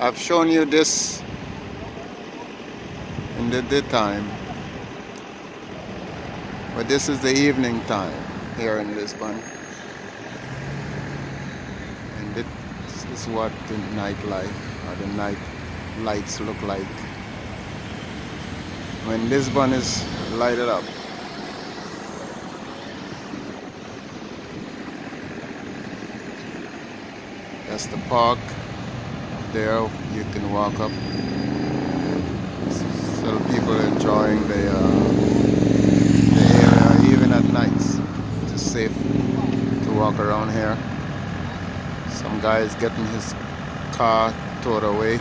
I've shown you this in the daytime but this is the evening time here in Lisbon. And this is what the nightlife or the night lights look like. When Lisbon is lighted up. That's the park there you can walk up. Still people enjoying the, uh, the area even at nights it's safe to walk around here. Some guy is getting his car towed away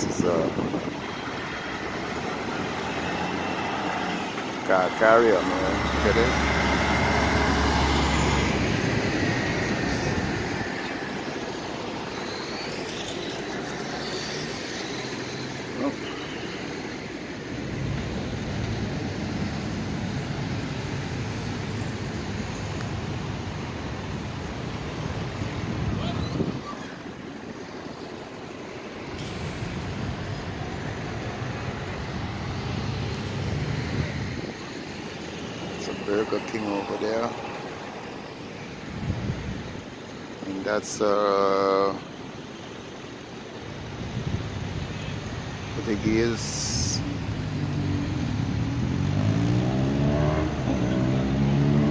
This is a car carrier, man. Look at this. Burger King over there. And that's uh Portuguese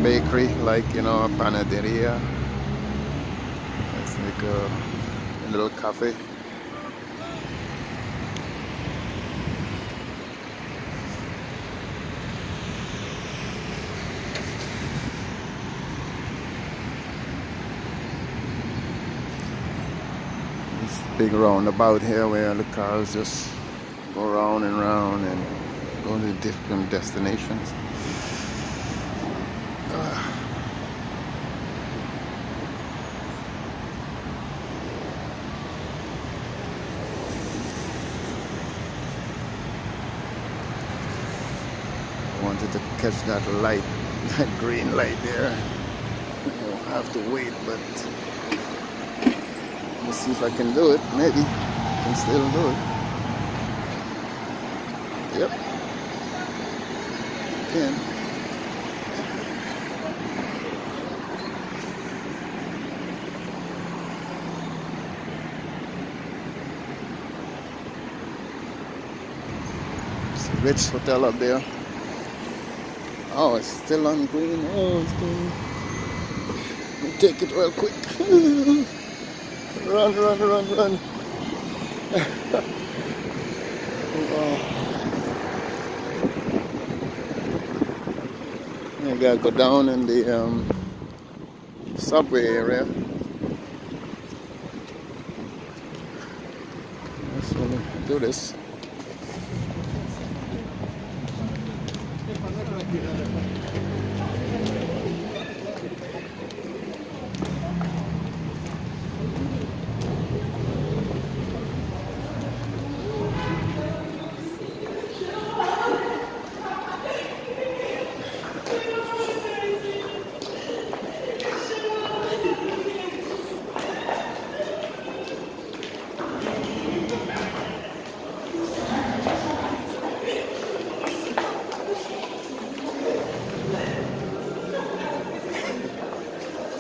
bakery, like you know, a panaderia. It's like a, a little cafe. This big roundabout here where the cars just go round and round and go to different destinations. Wanted to catch that light, that green light there. I'll have to wait, but let's see if I can do it. Maybe I can still do it. Yep. Can. It's a Ritz hotel up there. Oh, it's still on green. Oh, it's green. Take it real quick. run, run, run, run. You gotta go down in the um, subway area. So do this.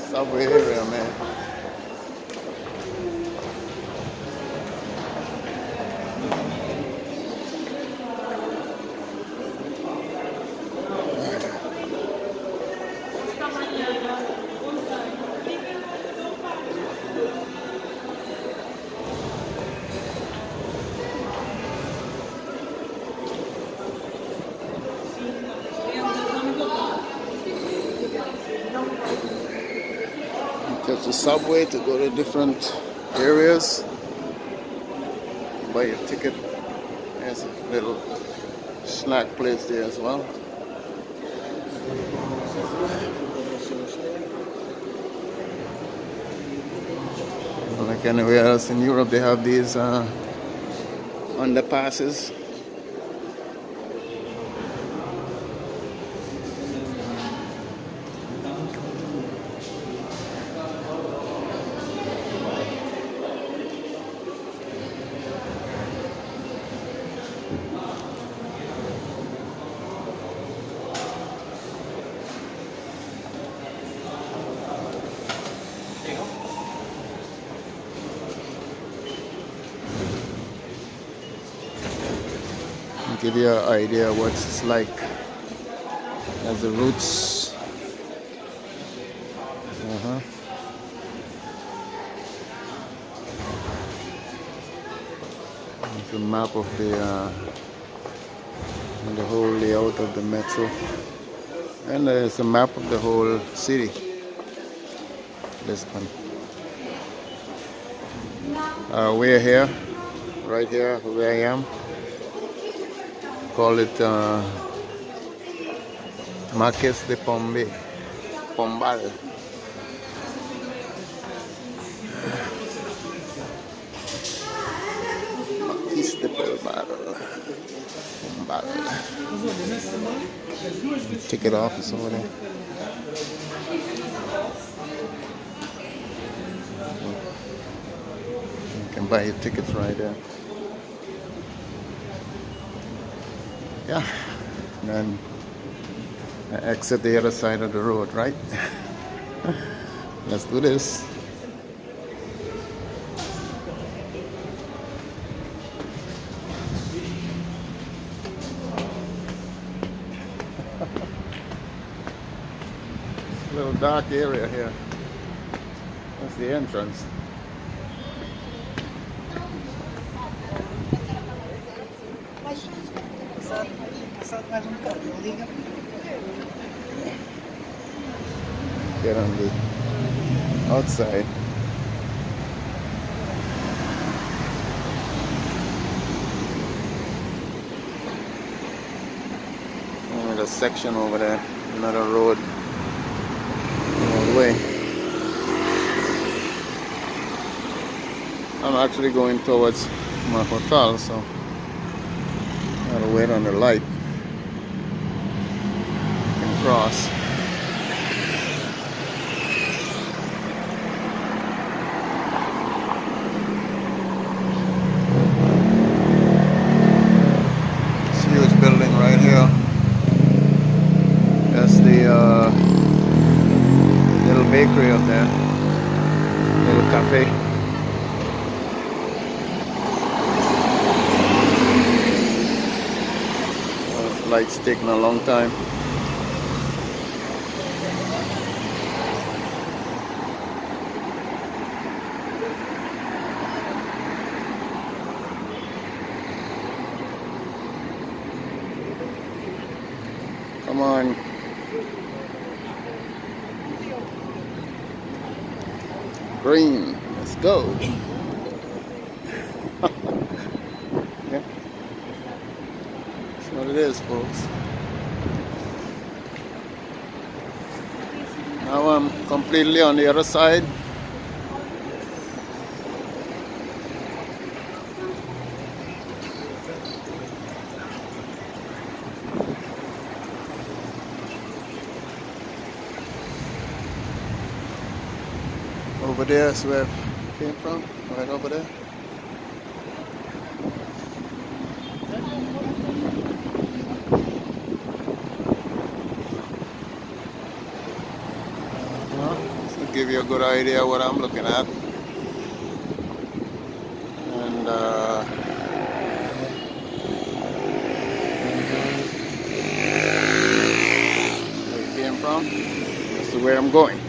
Subway area, man. Catch the subway to go to different areas. Buy a ticket. There's a little snack place there as well. Like anywhere else in Europe, they have these uh, underpasses give you an idea what it's like as the routes. Uh-huh. It's a map of the uh, the whole layout of the metro. And there's a map of the whole city. Lisbon uh, we're here right here where I am call it uh, Marques de Pombe, Pombal. Marques de Pombal. Pombal. Take it off, it's over there. You can buy your tickets right there. Yeah. And then I exit the other side of the road right? Let's do this. Little dark area here. That's the entrance Get on the outside. a section over there, another road way. I'm actually going towards my hotel, so I'll wait on the light. Cross. huge building right here. That's the uh, little bakery up there, little cafe. lights taking a long time. Come on. Green. Yeah. That's what it is, folks. Now I'm completely on the other side. Over there is where came from, right over there. Give you a good idea what I'm looking at. And uh, where it came from, that's where I'm going.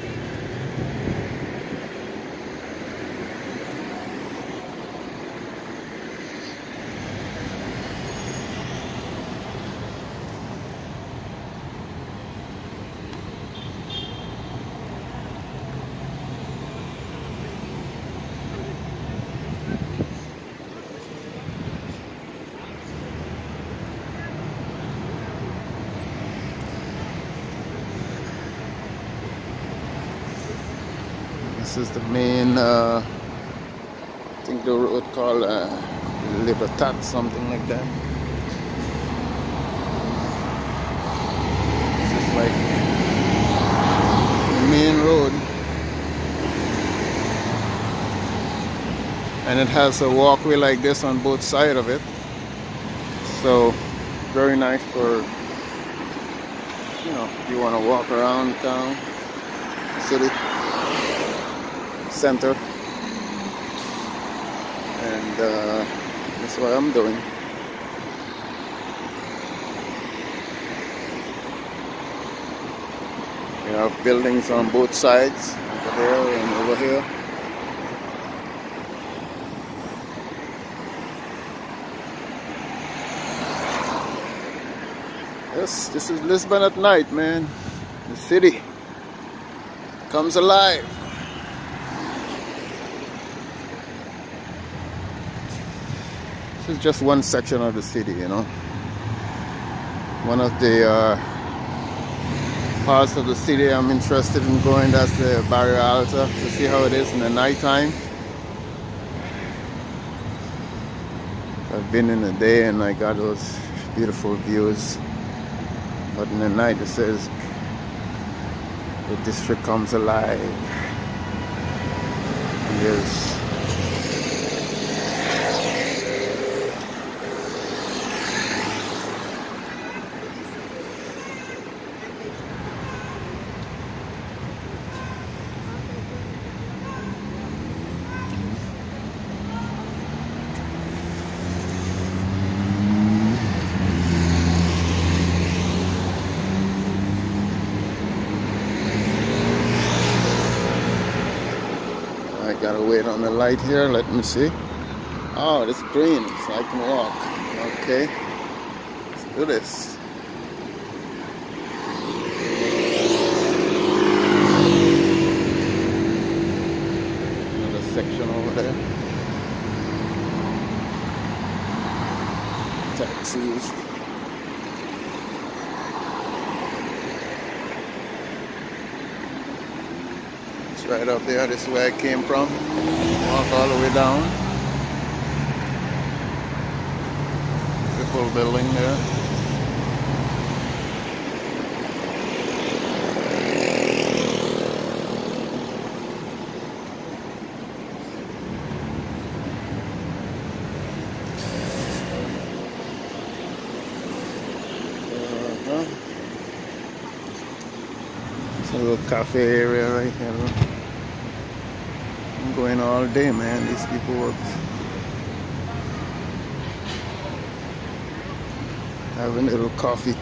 This is the main, uh, I think the road called uh, Libertad, something like that. This is like the main road. And it has a walkway like this on both sides of it. So very nice for you know if you want to walk around town city center and uh, that's what I'm doing we have buildings on both sides over there and over here Yes, this is Lisbon at night, man. The city comes alive. Is just one section of the city, you know. One of the uh, parts of the city I'm interested in going, that's the Barrio Alta, to see how it is in the nighttime. I've been in the day and I got those beautiful views. But in the night it says the district comes alive. Yes. Gotta wait on the light here let me see. Oh it's green so I can walk okay. Let's do this another section over there taxis right up there. This is where I came from. Walk all the way down. Beautiful building there. Uh-huh. It's a little cafe area right here going all day, man. These people work. Having a little coffee